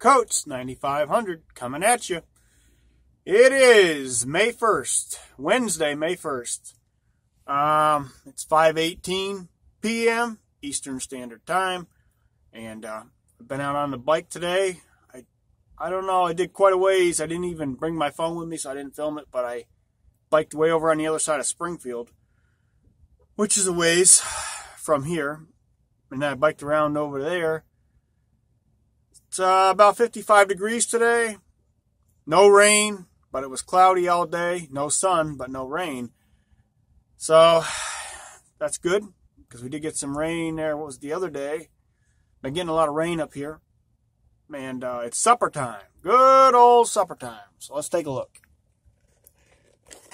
Coates 9500 coming at you. It is May 1st, Wednesday, May 1st. Um, it's 5:18 p.m. Eastern Standard Time, and uh, I've been out on the bike today. I, I don't know. I did quite a ways. I didn't even bring my phone with me, so I didn't film it. But I biked way over on the other side of Springfield, which is a ways from here, and I biked around over there. It's uh, about 55 degrees today. No rain, but it was cloudy all day. No sun, but no rain. So that's good because we did get some rain there. What was the other day? Been getting a lot of rain up here. And uh, it's supper time. Good old supper time. So let's take a look.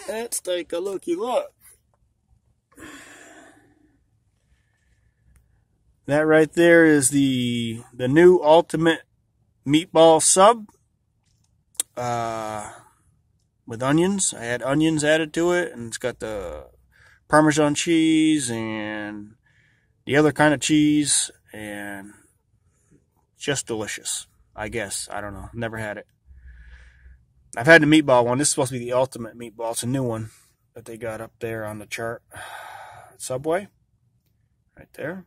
Let's take a looky look. That right there is the the new ultimate meatball sub uh, with onions. I had onions added to it, and it's got the Parmesan cheese and the other kind of cheese, and just delicious. I guess I don't know. Never had it. I've had the meatball one. This is supposed to be the ultimate meatball. It's a new one that they got up there on the chart. Subway, right there.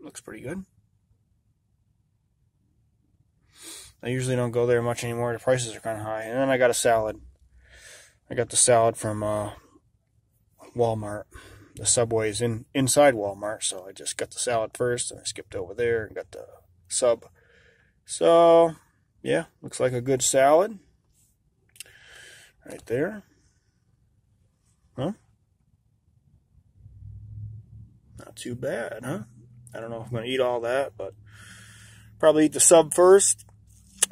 Looks pretty good. I usually don't go there much anymore. The prices are kind of high. And then I got a salad. I got the salad from uh, Walmart. The Subway's in inside Walmart, so I just got the salad first, and I skipped over there and got the sub. So, yeah, looks like a good salad. Right there. Huh? Not too bad, huh? I don't know if I'm going to eat all that, but probably eat the sub first.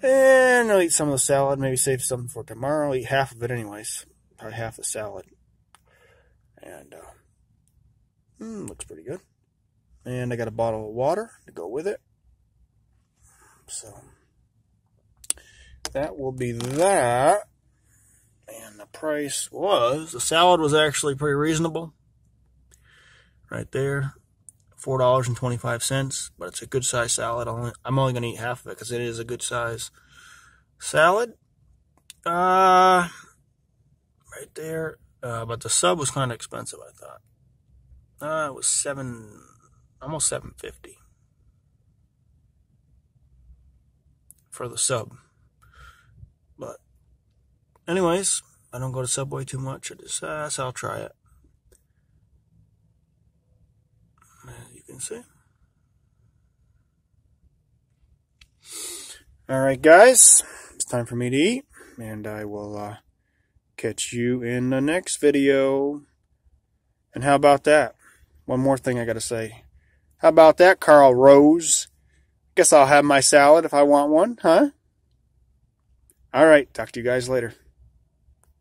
And I'll eat some of the salad, maybe save something for tomorrow. I'll eat half of it anyways. Probably half the salad. And, uh, mm, looks pretty good. And I got a bottle of water to go with it. So, that will be that. And the price was, the salad was actually pretty reasonable. Right there. $4.25, but it's a good size salad. I'm only going to eat half of it because it is a good size salad. Uh, right there. Uh, but the sub was kind of expensive, I thought. Uh, it was seven, almost 750 for the sub. But, anyways, I don't go to Subway too much. I just, uh, so I'll try it. Can. All right, guys, it's time for me to eat, and I will uh, catch you in the next video. And how about that? One more thing I got to say. How about that, Carl Rose? Guess I'll have my salad if I want one, huh? All right, talk to you guys later.